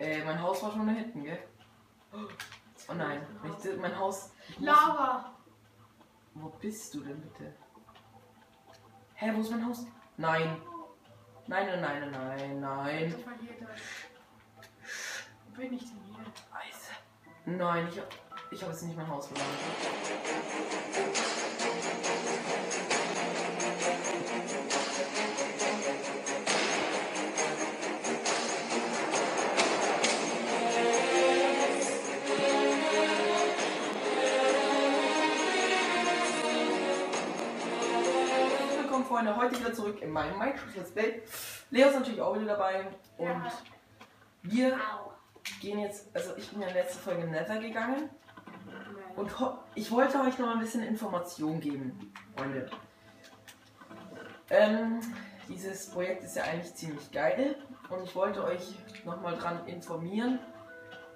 Äh, mein Haus war schon da hinten, gell? Oh nein, nicht, mein Haus. ich Lava. Wo bist du denn bitte? Hä, wo ist mein Haus? Nein. Nein, nein, nein, nein, nein, Ich. Wo bin ich denn hier? Scheiße. Nein, ich hab, ich hab jetzt nicht mein Haus verloren. Freunde, heute wieder zurück in meinem Minecraft Let's Play. Leo ist natürlich auch wieder dabei und Ja. wir Au. gehen jetzt, also ich bin ja letzte Folge in Nether gegangen Nein. und ich wollte euch noch mal ein bisschen Information geben, Freunde. Ähm, dieses Projekt ist ja eigentlich ziemlich geil und ich wollte euch noch mal dran informieren.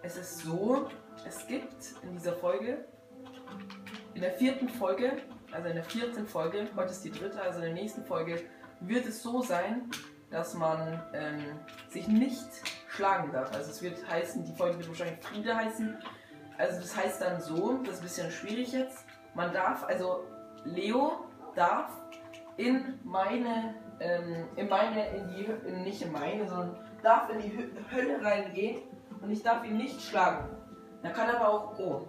Es ist so, es gibt in dieser Folge, in der vierten Folge, also in der vierten Folge, heute ist die dritte, also in der nächsten Folge, wird es so sein, dass man ähm, sich nicht schlagen darf. Also es wird heißen, die Folge wird wahrscheinlich Friede heißen. Also das heißt dann so, das ist ein bisschen schwierig jetzt. Man darf, also Leo darf in meine, ähm, in meine, in die, in, nicht in meine, sondern darf in die Hö Hölle reingehen und ich darf ihn nicht schlagen. Da kann aber auch, oh,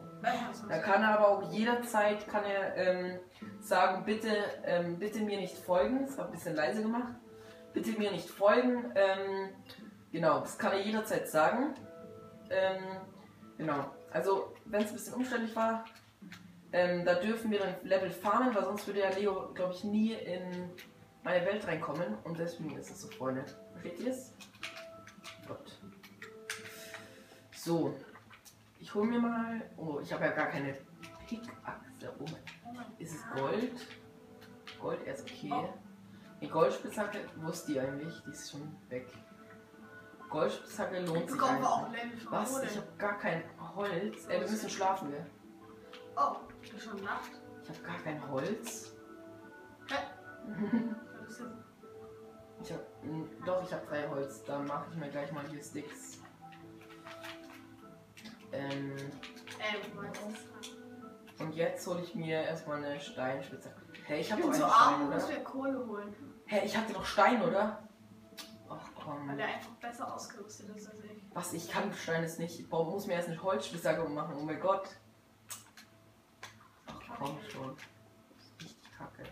da kann er aber auch jederzeit kann er ähm, sagen, bitte, ähm, bitte mir nicht folgen. Das war ein bisschen leise gemacht. Bitte mir nicht folgen. Ähm, genau, das kann er jederzeit sagen. Ähm, genau. Also, wenn es ein bisschen umständlich war, ähm, da dürfen wir dann Level farmen, weil sonst würde ja Leo, glaube ich, nie in meine Welt reinkommen. Und deswegen ist es so, Freunde. Versteht ihr es? Gut. So. Ich hole mir mal. Oh, ich habe ja gar keine Pickaxe. Oh mein. Ist es Gold? Gold erst okay. Die Goldspitzhacke, wo ist die eigentlich? Die ist schon weg. Goldspitzhacke lohnt Ich sich eigentlich. auch Level Was? Ich habe gar kein Holz. Ey, wir müssen schlafen, gell? Oh, ist schon Nacht. Ich habe gar kein Holz. Hä? Ich hab. Doch, ich habe drei Holz. Dann mache ich mir gleich mal hier Sticks. Ähm, Ähm, und jetzt hole ich mir erstmal eine Steinspitzhacke. Hey, ich Ich habe bin doch so arm Stein, mir Kohle holen. Hä, ich hatte doch Stein, oder? Ach komm. Weil er einfach besser ausgerüstet ist als ich. Was, ich kann Stein ist nicht. Ich muss mir erst eine Holzspitzhacke machen. Oh mein Gott. Ach komm schon. Das ist richtig kacke.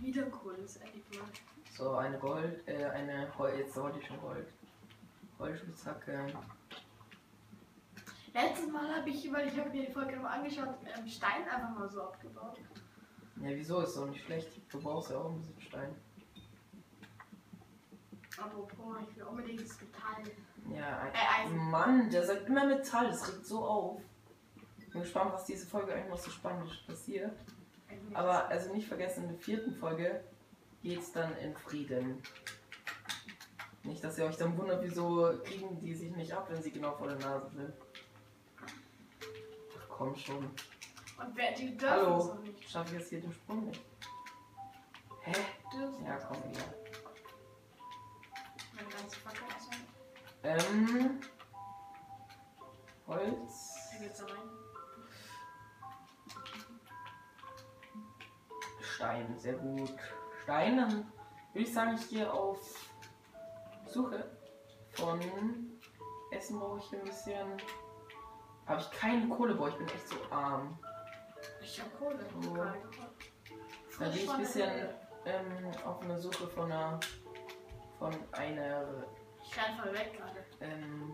Wieder Kohle ist endlich mal. So, eine Gold, äh, eine Hol jetzt wollte ich schon Gold. Holzspitzhacke. Letztes Mal habe ich, weil ich habe mir die Folge nochmal angeschaut, ähm, Stein einfach mal so abgebaut. Ja, wieso ist doch nicht schlecht. Du brauchst ja auch ein bisschen Stein. Apropos, ich will unbedingt das Metall. Ja, Äh, Eisen. Mann, der sagt immer Metall, das regt so auf. Ich bin gespannt, was diese Folge eigentlich noch so spannend passiert. Aber also nicht vergessen, in der vierten Folge geht's dann in Frieden. Nicht, dass ihr euch dann wundert, wieso kriegen die sich nicht ab, wenn sie genau vor der Nase sind. Komm schon. Und wer die dürfen Hallo. es auch nicht. Schaffe ich jetzt hier den Sprung nicht? Hä? Dürfen Ja, komm wieder. Meine ganze Fackel aus. Ähm. Holz. Da geht's da rein. Stein, sehr gut. Stein, dann würde ich sagen, ich gehe auf Suche von Essen brauche ich ein bisschen. Habe ich keine Kohle, boah, ich bin echt so arm. Ich hab Kohle. Oh. Gerade. Dann gehe ich von ein bisschen ähm, auf eine Suche von einer von einer Ich renn voll weg gerade. ähm,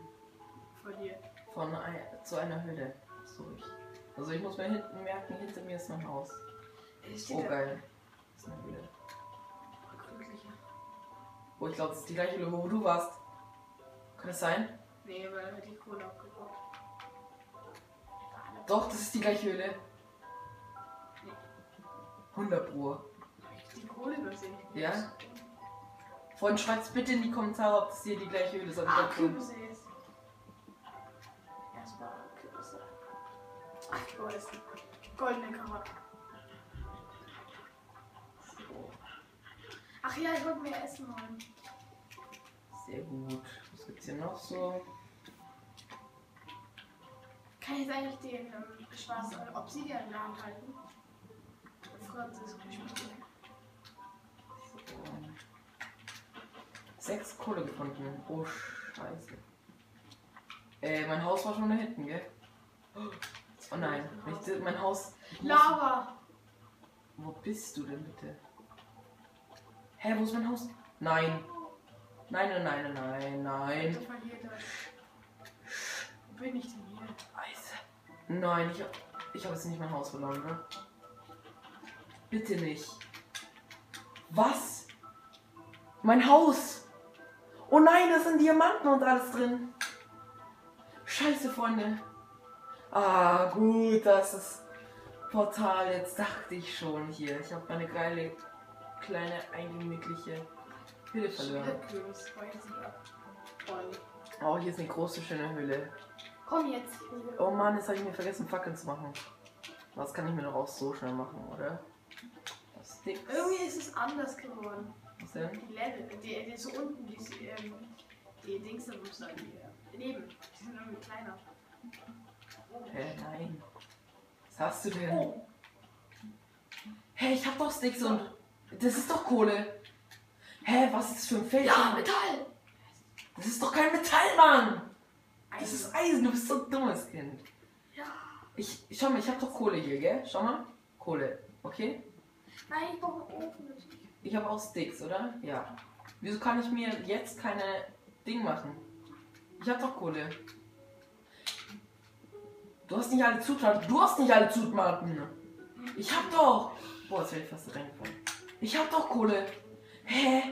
Vor dir. von ein, zu einer Höhle. So ich. Also ich muss mir hinten merken, hinter mir ist mein Haus. Steht Oh da. geil. Das ist eine Höhle. Gründlicher. Oh, ich glaube, das ist die gleiche Höhle, wo du warst. Kann das sein? Nee, weil die Kohle abgebaut. Doch, das ist die gleiche Höhle. 100 Pro. Die Kohle übersehen? Ja? Freund, schreibt bitte in die Kommentare, ob das hier die gleiche Höhle ist. Ah, Kürbisse jetzt. Erstmal Kürbisse. Ach, ich. Goldene Karotten. So, Ach ja, ich wollte mir Essen holen. sehr gut. Was gibt's hier noch so? Kann ich jetzt eigentlich den ähm, Spaß äh, Obsidian in der Hand halten? Früher das gespielt. Sechs Kohle gefunden. Oh, scheiße. Äh, mein Haus war schon da hinten, gell? Oh nein, nicht, mein Haus. Lava! Wo bist du denn bitte? Hä, wo ist mein Haus? Nein. Nein, nein, nein, nein, nein. Ich. Wo bin ich denn. Nein, ich ich habe jetzt nicht mein Haus verloren, ne? Bitte nicht. Was? Mein Haus! Oh nein, da sind Diamanten und alles drin. Scheiße, Freunde. Ah, gut, das ist Portal. Jetzt dachte ich schon hier. Ich habe meine geile, kleine, eingemütliche Hülle verloren. Oh. Oh, hier ist eine große, schöne Hülle. Komm jetzt. Oh Mann, jetzt habe ich mir vergessen, Fackeln zu machen. Was kann ich mir noch auch so schnell machen, oder? Sticks. Irgendwie ist es anders geworden. Was denn? Die Level, die, die so unten, die, ähm, die Dings da Muster, die äh, neben, die sind irgendwie kleiner. Hä, nein. Was hast du denn? Oh, Hä, ich hab doch Sticks und. Das ist doch Kohle. Hä, was ist das für ein Feld? ja, Metall! Das ist doch kein Metall, Mann! Das ist Eisen, du bist so ein dummes Kind. Ja. Ich, schau mal, ich hab doch Kohle hier, gell? Schau mal. Kohle, okay? Nein, ich brauche Ofen. Ich habe auch Sticks, oder? Ja. Wieso kann ich mir jetzt keine Ding machen? Ich hab doch Kohle. Du hast nicht alle Zutaten. Du hast nicht alle Zutaten. Ich hab doch. Boah, jetzt werde ich fast reingefallen. Ich hab doch Kohle. Hä?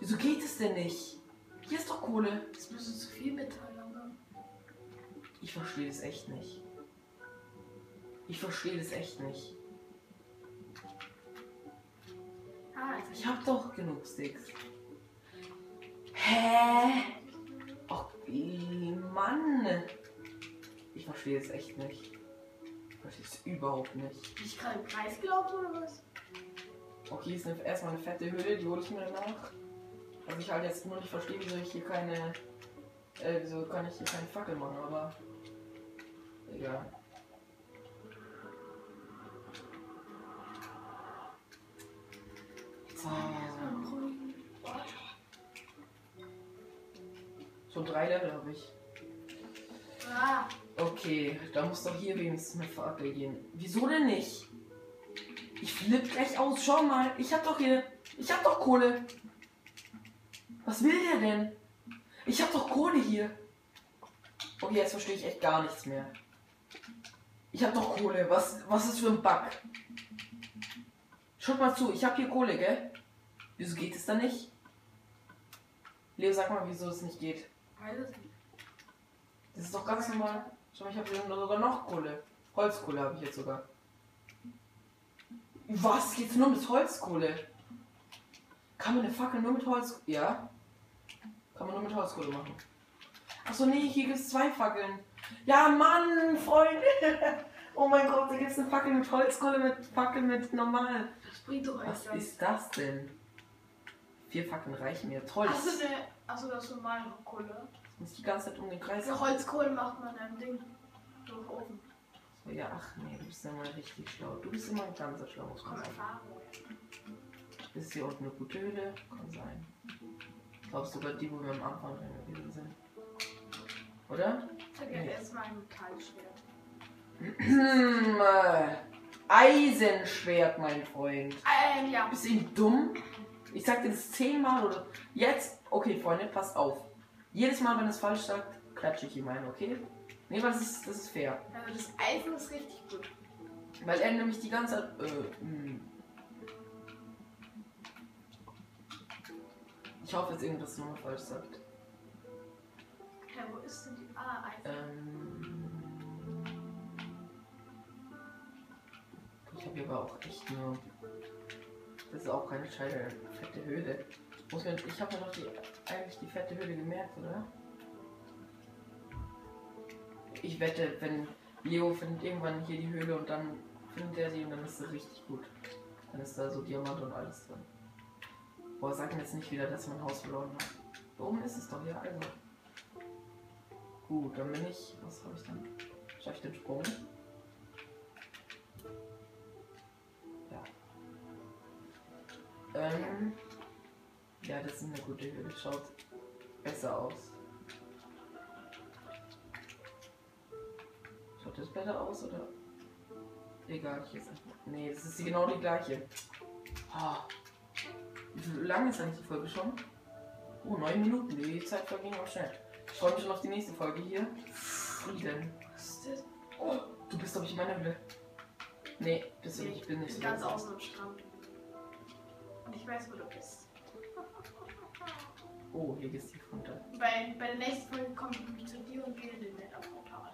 Wieso geht es denn nicht? Hier ist doch Kohle. Das müsste zu viel Metall. Ich verstehe das echt nicht. Ich verstehe das echt nicht. Ah, Ich hab doch genug Sticks. Hä? Och, Mann. Ich verstehe es echt nicht. Ich verstehe es überhaupt nicht. Bin ich gerade im Kreis gelaufen oder was? Okay, ist eine, erstmal eine fette Hülle, die hole ich mir danach. Was ich halt jetzt nur nicht verstehe, wieso ich hier keine. Äh, wieso kann ich hier keine Fackel machen, aber. Egal. So. So drei Level habe ich. Ah, Okay, da muss doch hier wenigstens eine Fackel gehen. Wieso denn nicht? Ich flipp gleich aus. Schau mal, ich hab doch hier. Ich hab doch Kohle. Was will der denn? Ich hab doch Kohle hier. Okay, jetzt verstehe ich echt gar nichts mehr. Ich hab doch Kohle. Was, was ist für ein Bug? Schaut mal zu, ich hab hier Kohle, gell? Wieso geht es da nicht? Leo, sag mal, wieso es nicht geht. weiß es nicht. Das ist doch ganz normal. Schau mal, ich habe hier sogar noch Kohle. Holzkohle habe ich jetzt sogar. Was? Geht's nur mit Holzkohle? Kann man eine Fackel nur mit Holz... Ja? Kann man nur mit Holzkohle machen. Achso, nee, hier gibt's zwei Fackeln. Ja, Mann, Freunde. Oh mein Gott, da gibt's eine Fackel mit Holzkohle, mit Fackel mit normal. Das bringt doch Was ist das denn? Vier Fackeln reichen mir. Toll. Hast du eine. Achso, das ist normale Kohle. Ich muss die ganze Zeit um den Kreis. Also Holzkohle macht man ein Ding. Durch Ofen. So, ja, ach nee, du bist ja mal richtig schlau. Du bist immer ganz so schlau. Ist hier unten eine gute Höhle? Kann sein. Ich glaube sogar die, wo wir am Anfang drin gewesen sind. Oder? Ich hab jetzt erstmal ein Metallschwert. Äh, Eisenschwert, mein Freund. Ähm, ja. Bist du dumm? Ich sag dir das zehnmal oder. Jetzt. Okay, Freunde, passt auf. Jedes Mal, wenn es falsch sagt, klatsche ich ihm ein, okay? Nee, weil das ist, das ist fair. Also das Eisen ist richtig gut. Weil er nämlich die ganze Zeit. Äh, mh. ich hoffe jetzt irgendwas nochmal falsch sagt. Ja, wo ist denn die. Ah, Eisen. Ähm, ich habe hier aber auch echt nur. Das ist auch keine scheide fette Höhle. Ich, habe mir doch die, eigentlich die fette Höhle gemerkt, oder? Ich wette, wenn Leo findet irgendwann hier die Höhle und dann findet er sie und dann ist sie richtig gut. Dann ist da so Diamant und alles drin. Boah, sag mir jetzt nicht wieder, dass mein Haus verloren hat. Da oben ist es doch, ja, also. Gut, dann bin ich. Was habe ich dann? Schaffe ich den Sprung? Ja. Ähm. Ja, das ist eine gute Höhle. Schaut besser aus. Schaut das besser aus oder? Egal, ich jetzt einfach. Nee, das ist genau die gleiche. Ah. Wie lange ist eigentlich die Folge schon? Oh, neun Minuten. Die Zeit verging auch schnell. Ich freue mich schon auf die nächste Folge hier. Frieden. Was ist das? Oh, du bist, glaube ich, in meiner Höhle. Nee, bist du nicht. Ich bin nicht so ganz weit. außen am Strand. Und ich weiß, wo du bist. Oh, hier geht's tief runter. Bei, bei der nächsten Folge komme ich zu dir und gehe in den Nether-Portal.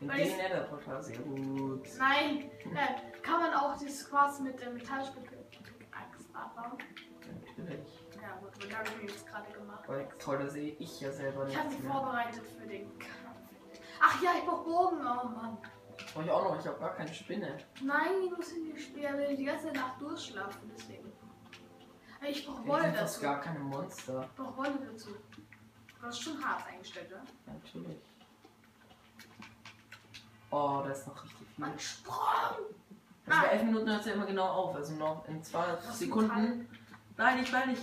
In den ich- Nether-Portal, sehr gut. Nein, äh, kann man auch das Quarz mit der Metallspitze-Axt abbauen? Natürlich. Ja ich mir jetzt gerade gemacht. Weil toll, da sehe ich ja selber Ich habe mich vorbereitet für den Kampf. Ach ja, ich brauch Bogen, oh Mann. Brauche ich auch noch, ich habe gar keine Spinne. Nein, ich muss in die Spiele die ganze Nacht durchschlafen, deswegen. Ich brauch Hier Wolle dazu. gar keine Monster. Ich brauch Wolle dazu. Du hast schon hart eingestellt, ne? Natürlich. Oh, da ist noch richtig viel. Mann, Sprung! Also bei 11 Minuten hört es ja immer genau auf. Also noch in zwei Was, Sekunden. Nein, ich meine nicht.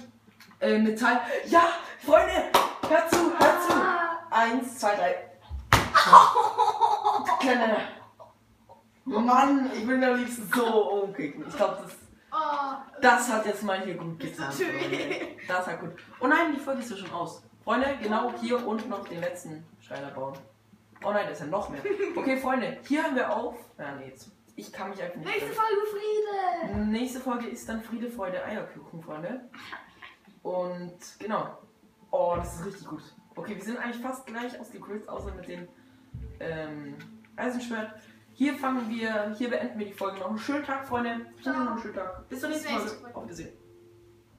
Äh, Metall. Ja, Freunde! Hör zu, hör zu! Ah, Eins, zwei, drei. Kleiner. Mann, ich will am liebsten so umkicken. Ich glaube, das, oh, das hat jetzt mal hier gut getan. Das. Freunde. Das hat gut. Oh nein, die Folge ist ja schon aus. Freunde, genau hier unten noch den letzten Steiner bauen. Oh nein, da ist ja noch mehr. Okay, Freunde, hier hören wir auf. Ja, nee, jetzt. Ich kann mich einfach nicht. nächste Folge Friede! Nächste Folge ist dann Friede, Freude, Eierkuchen, Freunde. Und genau. Oh, das ist richtig gut. Okay, wir sind eigentlich fast gleich ausgegrillt, außer mit dem ähm, Eisenschwert. Hier fangen wir, hier beenden wir die Folge noch. Einen schönen Tag, Freunde. Noch einen schönen Tag. Bis zur nächsten nächste Folge. Folge. Auf Wiedersehen.